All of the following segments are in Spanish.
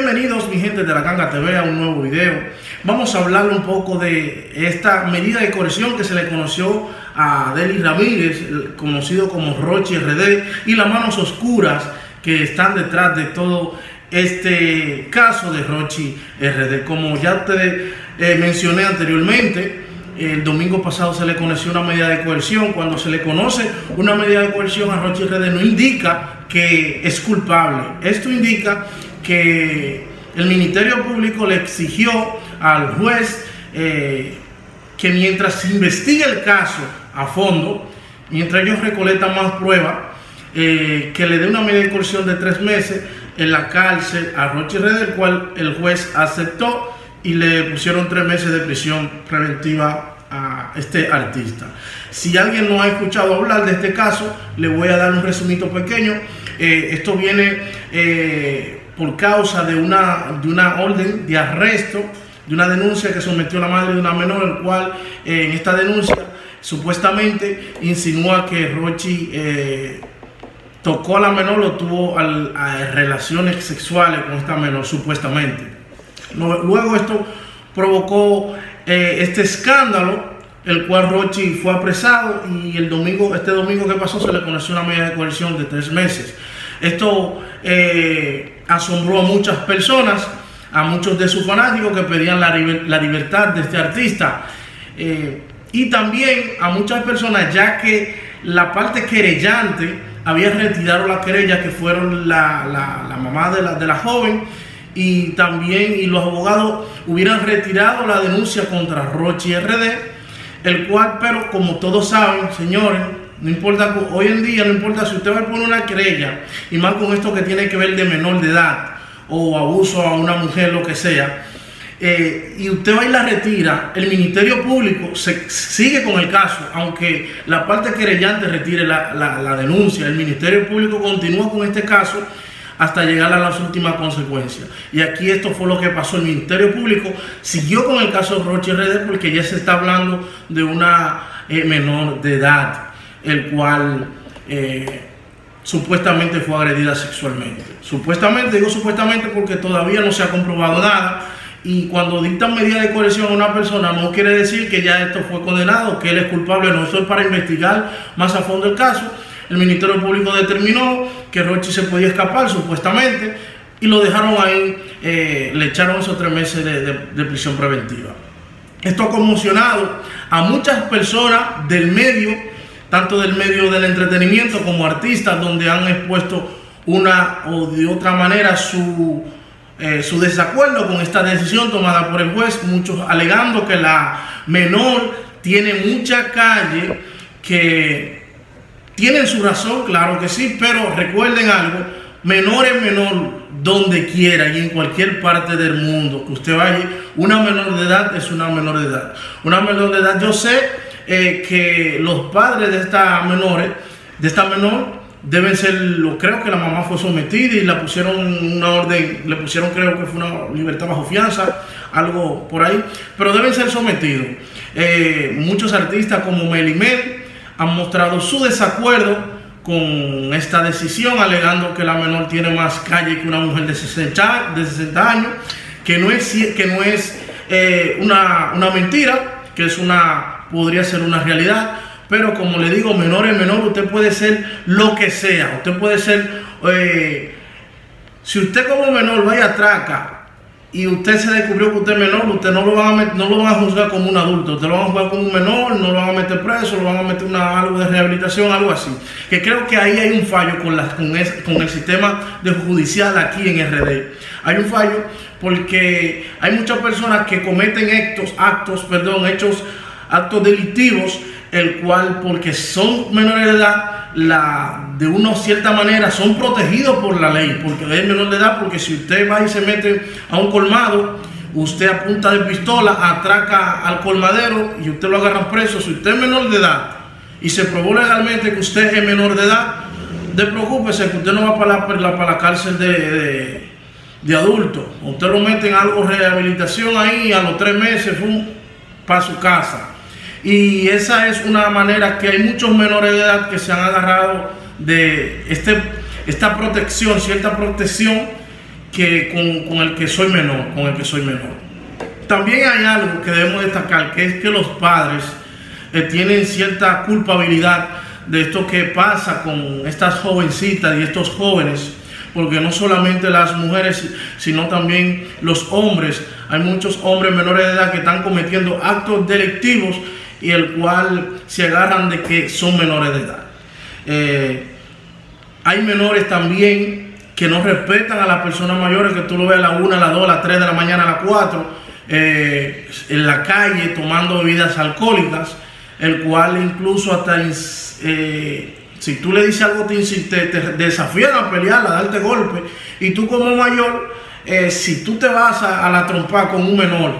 Bienvenidos mi gente de la Ganga TV a un nuevo video. Vamos a hablar un poco de esta medida de corrección que se le conoció a Deli Ramírez, conocido como Rochi RD, y las manos oscuras que están detrás de todo este caso de Rochi RD. Como ya ustedes eh, mencioné anteriormente, el domingo pasado se le conoció una medida de coerción. Cuando se le conoce una medida de coerción a Rochi RD no indica que es culpable. Esto indica que el Ministerio Público le exigió al juez eh, que mientras se investigue el caso a fondo, mientras ellos recolectan más pruebas, eh, que le dé una medida de coerción de tres meses en la cárcel a Rochi Red, el cual el juez aceptó y le pusieron tres meses de prisión preventiva a este artista. Si alguien no ha escuchado hablar de este caso, le voy a dar un resumito pequeño. Eh, esto viene por causa de una, de una orden de arresto, de una denuncia que sometió la madre de una menor, el cual eh, en esta denuncia supuestamente insinúa que Rochi eh, tocó a la menor o tuvo relaciones sexuales con esta menor, supuestamente. Luego esto provocó eh, este escándalo, el cual Rochi fue apresado y el domingo, este domingo que pasó se le conoció una medida de coerción de tres meses. Esto eh, asombró a muchas personas, a muchos de sus fanáticos que pedían la, libertad de este artista. Eh, y también a muchas personas, ya que la parte querellante había retirado la querella, que fueron la, mamá de la, de la joven, y también y los abogados hubieran retirado la denuncia contra Rochi RD, el cual, pero como todos saben, señores, no importa, hoy en día no importa si usted va a poner una querella, y más con esto que tiene que ver de menor de edad, o abuso a una mujer, lo que sea, eh, y usted va y la retira, el Ministerio Público se, sigue con el caso, aunque la parte querellante retire la, la denuncia, el Ministerio Público continúa con este caso hasta llegar a las últimas consecuencias. Y aquí esto fue lo que pasó. El Ministerio Público siguió con el caso Roche Redes porque ya se está hablando de una eh, menor de edad el cual eh, supuestamente fue agredida sexualmente. Supuestamente, digo supuestamente porque todavía no se ha comprobado nada. Y cuando dictan medidas de coerción a una persona, no quiere decir que ya esto fue condenado, que él es culpable. No, eso es para investigar más a fondo el caso. El Ministerio Público determinó que Rochi se podía escapar, supuestamente, y lo dejaron ahí, eh, le echaron esos tres meses de prisión preventiva. Esto ha conmocionado a muchas personas del medio tanto del medio del entretenimiento como artistas, donde han expuesto una o de otra manera su, eh, su desacuerdo con esta decisión tomada por el juez, muchos alegando que la menor tiene mucha calle, que tienen su razón, claro que sí, pero recuerden algo, menor es menor donde quiera y en cualquier parte del mundo que usted vaya, una menor de edad es una menor de edad. Una menor de edad, yo sé eh, que los padres de esta menores, de esta menor, deben ser, lo creo que la mamá fue sometida y la pusieron una orden, le pusieron creo que fue una libertad bajo fianza, algo por ahí, pero deben ser sometidos. Eh, muchos artistas como Melimel han mostrado su desacuerdo con esta decisión, alegando que la menor tiene más calle que una mujer de 60, de 60 años, que no es, que no es eh, una, una mentira, que es una podría ser una realidad. Pero como le digo, menor en menor, usted puede ser lo que sea. Usted puede ser, eh, si usted como menor vaya a traca y usted se descubrió que usted es menor, usted no lo van a, no lo van a juzgar como un adulto, usted lo van a juzgar como un menor, no lo van a meter preso, lo van a meter una, algo de rehabilitación, algo así. Que creo que ahí hay un fallo con, las, con, con el sistema de judicial aquí en RD. Hay un fallo porque hay muchas personas que cometen actos, actos, perdón, hechos actos delictivos, el cual porque son menores de edad, la, de una cierta manera son protegidos por la ley, porque es menor de edad, porque si usted va y se mete a un colmado, usted apunta de pistola, atraca al colmadero y usted lo agarra preso. Si usted es menor de edad y se probó legalmente que usted es menor de edad, de que usted no va para la, para la cárcel de, de, adulto. Usted lo mete en algo rehabilitación ahí, a los tres meses, para su casa. Y esa es una manera que hay muchos menores de edad que se han agarrado de este, esta protección, cierta protección que con, con el que soy menor, con el que soy menor. También hay algo que debemos destacar, que es que los padres eh, tienen cierta culpabilidad de esto que pasa con estas jovencitas y estos jóvenes, porque no solamente las mujeres, sino también los hombres, hay muchos hombres menores de edad que están cometiendo actos delictivos y el cual se agarran de que son menores de edad. Eh, hay menores también que no respetan a las personas mayores, que tú lo ves a la 1, a la 2, a las 3 de la mañana, a las 4, eh, en la calle tomando bebidas alcohólicas, el cual incluso hasta eh, si tú le dices algo te, te, desafían a pelear, a darte golpe, y tú como mayor, si tú te vas a, la trompa con un menor,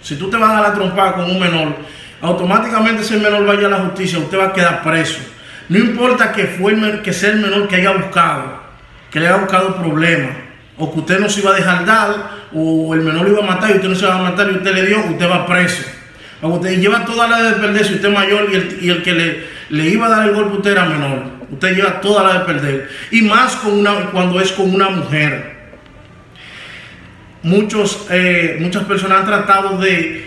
si tú te vas a la trompa con un menor, automáticamente ese menor vaya a la justicia, usted va a quedar preso. No importa que, fue el, que sea el menor que haya buscado, que le haya buscado problemas o que usted no se iba a dejar dar, o el menor lo iba a matar y usted no se va a matar y usted le dio, usted va preso. O usted lleva toda la de perder si usted es mayor y el, y el que le, le, iba a dar el golpe usted era menor. Usted lleva toda la de perder. Y más con una, cuando es con una mujer. Muchos, eh, muchas personas han tratado de,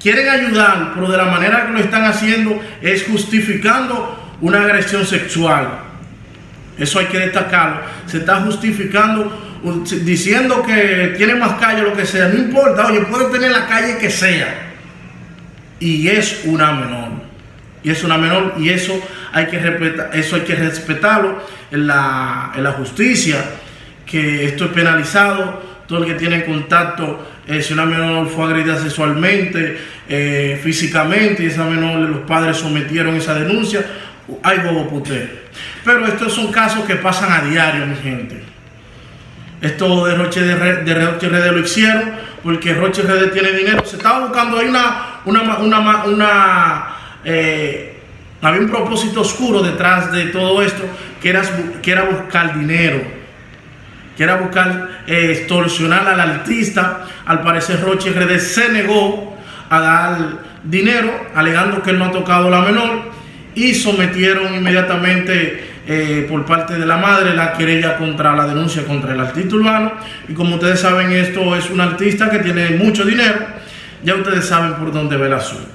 quieren ayudar, pero de la manera que lo están haciendo es justificando una agresión sexual. Eso hay que destacarlo. Se está justificando diciendo que tiene más calle, lo que sea. No importa, oye, puede tener la calle que sea. Y es una menor. Y es una menor. Y eso hay que, respetar, eso hay que respetarlo en la, en la justicia. Que esto es penalizado. Todo el que tiene contacto, eh, si una menor fue agredida sexualmente, eh, físicamente, y esa menor los padres sometieron esa denuncia, hay bobo pero estos son casos que pasan a diario, mi gente. Esto de Roche de, Roche Rede lo hicieron porque Roche Rede tiene dinero. Se estaba buscando ahí una, una, una, una eh, había un propósito oscuro detrás de todo esto, que era, que era buscar dinero, que era buscar eh, extorsionar al artista. Al parecer Roche Rede se negó a dar dinero, alegando que él no ha tocado la menor, y sometieron inmediatamente eh, por parte de la madre la querella contra la denuncia contra el artista urbano. Y como ustedes saben, esto es un artista que tiene mucho dinero. Ya ustedes saben por dónde ve el asunto.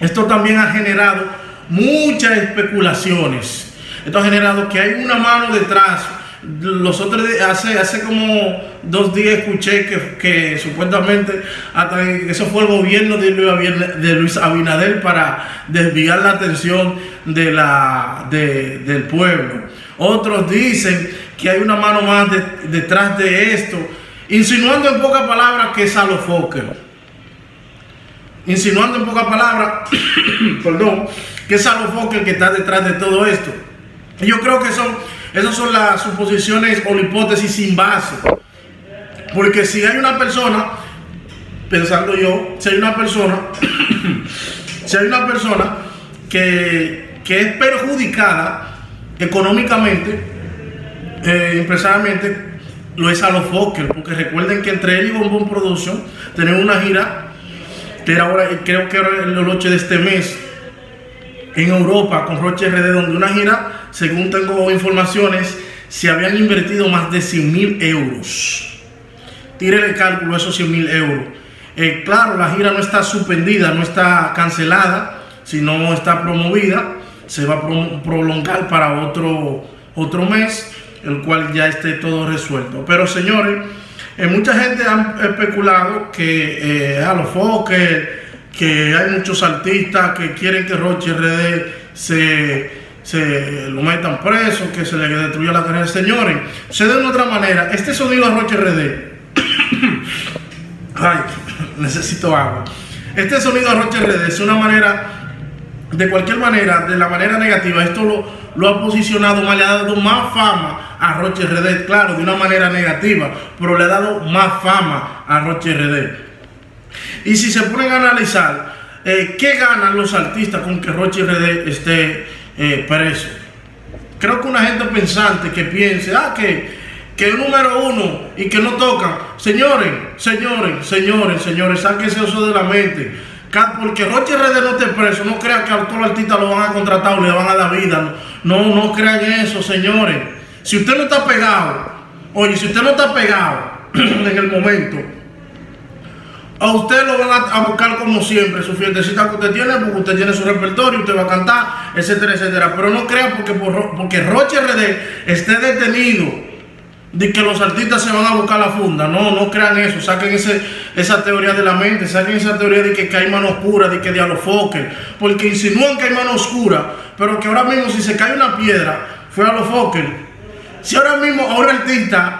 Esto también ha generado muchas especulaciones. Esto ha generado que hay una mano detrás los otros hace, hace como dos días escuché que, supuestamente hasta eso fue el gobierno de Luis Abinader para desviar la atención de la, del pueblo. Otros dicen que hay una mano más detrás de esto, insinuando en pocas palabras que es Fokker. Insinuando en pocas palabras, perdón, que es Fokker que está detrás de todo esto. Yo creo que son esas son las suposiciones o hipótesis sin base. Porque si hay una persona, pensando yo, si hay una persona, si hay una persona que, que es perjudicada económicamente, eh, empresariamente, lo es a los Fokker, porque recuerden que entre él y Bombón Production tenemos una gira que era ahora, creo que era el 8 de este mes, en Europa con Roche RD, donde una gira según tengo informaciones, se habían invertido más de 100 mil euros. Tire el cálculo esos 100 mil euros. Eh, claro, la gira no está suspendida, no está cancelada, sino está promovida. Se va a prolongar para otro, otro mes, el cual ya esté todo resuelto. Pero señores, eh, mucha gente ha especulado que eh, a los foques, que hay muchos artistas que quieren que Roche RD se se lo metan preso, que se le destruya la carrera. Señores, se de otra manera. Este sonido a Roche RD. Ay, necesito agua. Este sonido a Roche RD es una manera, de cualquier manera, de la manera negativa. Esto lo, lo ha posicionado más, le ha dado más fama a Roche RD, claro, de una manera negativa, pero le ha dado más fama a Roche RD. Y si se ponen a analizar, eh, ¿qué ganan los artistas con que Roche RD esté eh. Creo que una gente pensante que piense, ah, que, que el número uno y que no tocan. Señores, señores, señores, señores, sáquense eso de la mente. Porque Roche RD no esté preso, no crean que a todos los artistas lo van a contratar o le van a dar vida. No, no crean eso, señores. Si usted no está pegado, Oye, si usted no está pegado en el momento, a usted lo van a, buscar como siempre, su fiestecita que usted tiene, porque usted tiene su repertorio, usted va a cantar, etcétera, etcétera. Pero no crea porque, porque Roche RD esté detenido de que los artistas se van a buscar la funda. No, no crean eso. Saquen ese, esa teoría de la mente. Saquen esa teoría de que, hay mano oscura, de que diablo Fokker. Porque insinúan que hay mano oscura, pero que ahora mismo si se cae una piedra, fue a los Fokker. Si ahora mismo a un artista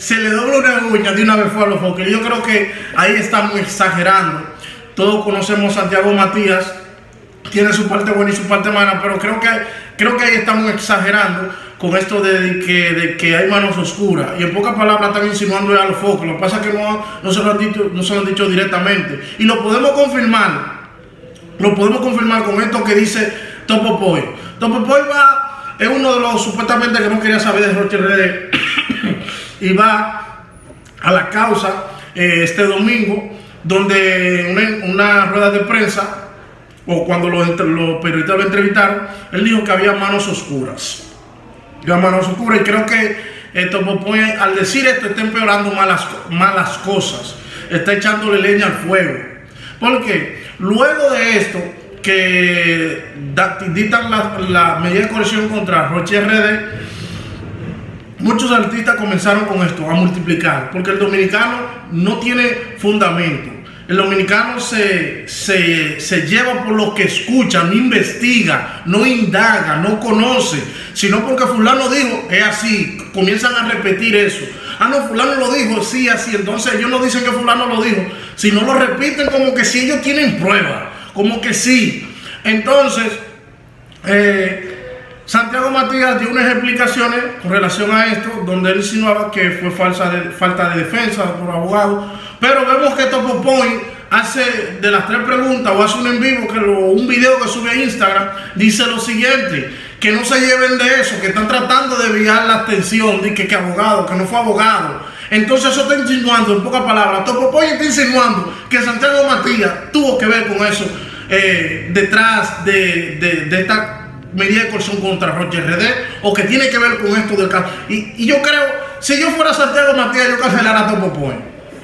se le dobla una uña, de una vez fue a los Fokker. Yo creo que ahí estamos exagerando. Todos conocemos a Santiago Matías. Tiene su parte buena y su parte mala, pero creo que, creo que ahí estamos exagerando con esto de que, de que hay manos oscuras. Y en pocas palabras están insinuando a los focos. Lo que pasa es que no, no, se lo han dicho, no se lo han dicho directamente. Y lo podemos confirmar. Lo podemos confirmar con esto que dice Topo Topo Topopoy va, es uno de los supuestamente que no quería saber de Roche. Y va a la causa eh, este domingo, donde una, rueda de prensa, o cuando los, periodistas lo entrevistaron, él dijo que había manos oscuras de manos oscuras. Y creo que esto pues, al decir esto está empeorando malas, malas cosas. Está echándole leña al fuego. Porque luego de esto, que dictan la, la, medida de corrección contra Roche RD, muchos artistas comenzaron con esto, a multiplicar. Porque el dominicano no tiene fundamento. El dominicano se, se, lleva por lo que escucha, no investiga, no indaga, no conoce, sino porque fulano dijo, es así, comienzan a repetir eso. Ah, no, fulano lo dijo, sí, así. Entonces ellos no dicen que fulano lo dijo, sino lo repiten como que si ellos tienen prueba, como que sí. Entonces, eh, Santiago Matías dio unas explicaciones con relación a esto, donde él insinuaba que fue falsa de, falta de defensa por abogado pero vemos que Topo Point hace de las tres preguntas o hace un en vivo, que un video que sube a Instagram, dice lo siguiente, que no se lleven de eso, que están tratando de desviar la atención, de que, que abogado, que no fue abogado. Entonces eso está insinuando, en pocas palabras, Topo Point está insinuando que Santiago Matías tuvo que ver con eso eh, detrás de, esta de coerción contra Roger RD o que tiene que ver con esto del caso. Y, yo creo, si yo fuera Santiago Matías, yo cancelara a Topo.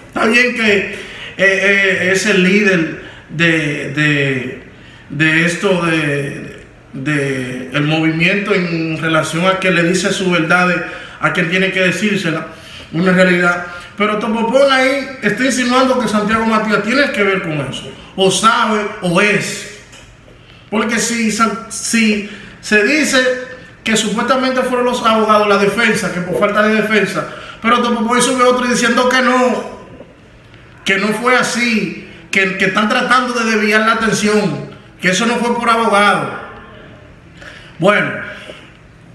Está bien que eh, eh, es el líder de, de, esto, de, el movimiento en relación a que le dice su verdad a quien tiene que decírsela, una realidad. Pero Topopón ahí está insinuando que Santiago Matías tiene que ver con eso, o sabe o es. Porque si, si se dice que supuestamente fueron los abogados la defensa, que por falta de defensa, pero Topopón sube otro diciendo que no, que no fue así, que, están tratando de desviar la atención, que eso no fue por abogado. Bueno,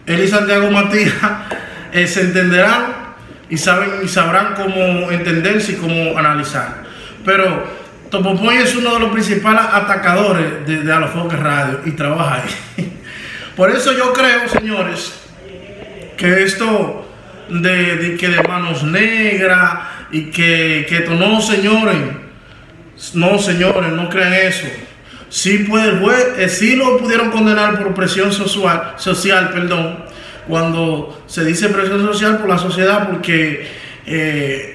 él y Santiago Matías eh, se entenderán y, saben, y sabrán cómo entenderse y cómo analizar. Pero Topopoy es uno de los principales atacadores de, de Alofoque Radio y trabaja ahí. Por eso yo creo, señores, que esto de, que de manos negras y que, que esto no, señores, no, señores, no crean eso. Sí puede eh, sí lo pudieron condenar por presión social, social, perdón, cuando se dice presión social por la sociedad, porque eh,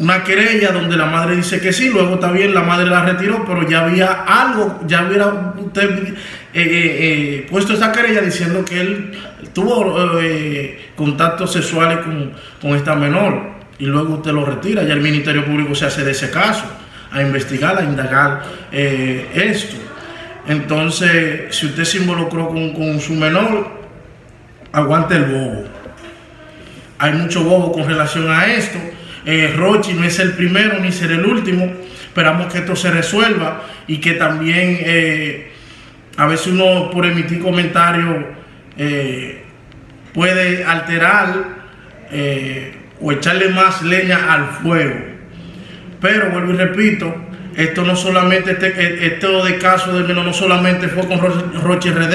una querella donde la madre dice que sí, luego está bien, la madre la retiró, pero ya había algo, ya hubiera usted eh, puesto esa querella diciendo que él tuvo contactos sexuales con, con esta menor y luego usted lo retira. Ya el Ministerio Público se hace de ese caso, a investigar, a indagar eh, esto. Entonces, si usted se involucró con, su menor, aguante el bobo. Hay mucho bobo con relación a esto. Eh, Rochi no es el primero ni será el último. Esperamos que esto se resuelva y que también eh, a veces uno por emitir comentarios eh, puede alterar o echarle más leña al fuego. Pero vuelvo y repito, esto no solamente, este, esto de caso de menos no solamente fue con Roche RD,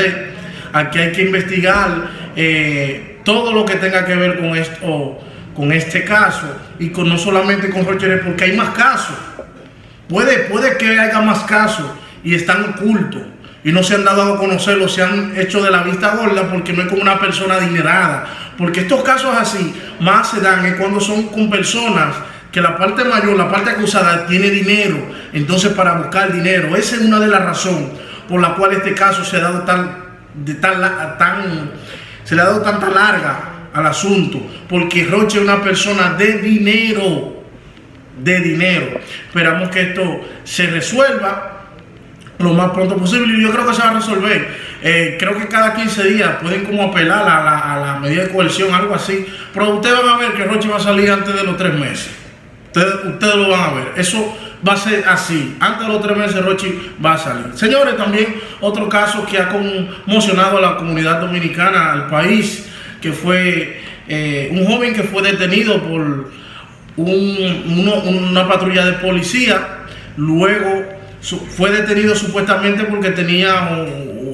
aquí hay que investigar eh, todo lo que tenga que ver con esto, con este caso, y con, no solamente con Roche RD, porque hay más casos. Puede, puede que haya más casos y están ocultos y no se han dado a conocerlo, se han hecho de la vista gorda porque no es como una persona adinerada. Porque estos casos así más se dan es cuando son con personas que la parte mayor, la parte acusada, tiene dinero, entonces para buscar dinero. Esa es una de las razones por la cual este caso se ha dado tan, de tan, tan, se le ha dado tanta larga al asunto, porque Roche es una persona de dinero, de dinero. Esperamos que esto se resuelva lo más pronto posible y yo creo que se va a resolver. Eh, creo que cada 15 días pueden como apelar a la, medida de coerción, algo así. Pero ustedes van a ver que Roche va a salir antes de los tres meses. Ustedes, ustedes lo van a ver. Eso va a ser así. Antes de los tres meses Rochi va a salir. Señores, también otro caso que ha conmocionado a la comunidad dominicana, al país, que fue eh, un joven que fue detenido por una patrulla de policía. Luego fue detenido supuestamente porque tenía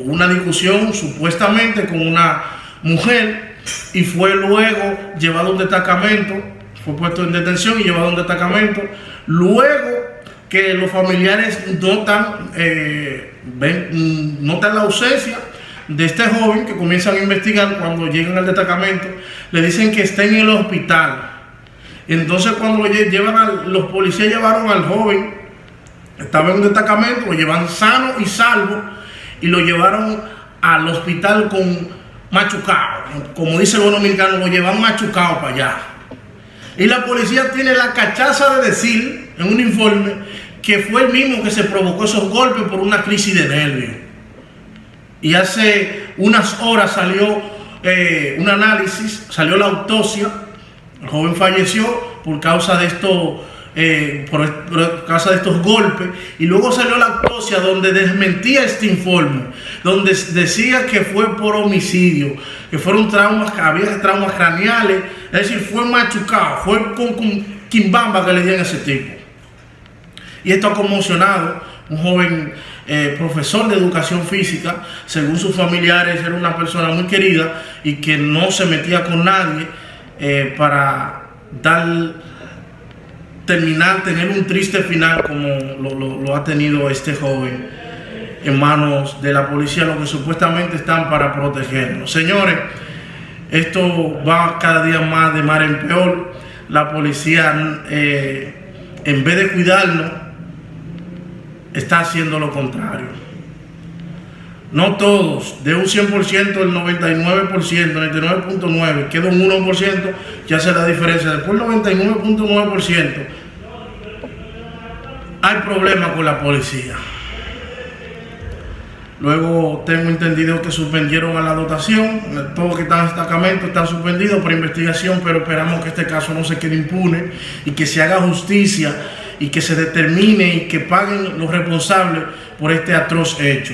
una discusión supuestamente con una mujer y fue luego llevado a un destacamento, fue puesto en detención y llevado a un destacamento. Luego que los familiares notan, eh, notan la ausencia de este joven que comienzan a investigar cuando llegan al destacamento, le dicen que está en el hospital. Entonces cuando lo llevan los policías llevaron al joven estaba en un destacamento, lo llevan sano y salvo y lo llevaron al hospital con machucado. Como dice el dominicano, lo llevan machucado para allá. Y la policía tiene la cachaza de decir en un informe que fue el mismo que se provocó esos golpes por una crisis de nervios. Y hace unas horas salió eh, un análisis, salió la autopsia. El joven falleció por causa de esto eh, por, causa de estos golpes. Y luego salió la autopsia donde desmentía este informe, donde decía que fue por homicidio, que fueron traumas, que había traumas craneales, es decir, fue machucado, fue con, con quimbamba que le dieron a ese tipo. Y esto ha conmocionado un joven eh, profesor de educación física, según sus familiares era una persona muy querida y que no se metía con nadie eh, para dar terminar, tener un triste final como lo, ha tenido este joven en manos de la policía, lo que supuestamente están para protegernos. Señores, esto va cada día más de mar en peor. La policía, eh, en vez de cuidarnos, está haciendo lo contrario. No todos, de un 100%, el 99%, 99.9%, queda un 1%, ya se da diferencia. Después el 99.9% hay problemas con la policía. Luego tengo entendido que suspendieron a la dotación, todo lo que está en destacamento está suspendido por investigación, pero esperamos que este caso no se quede impune y que se haga justicia y que se determine y que paguen los responsables por este atroz hecho.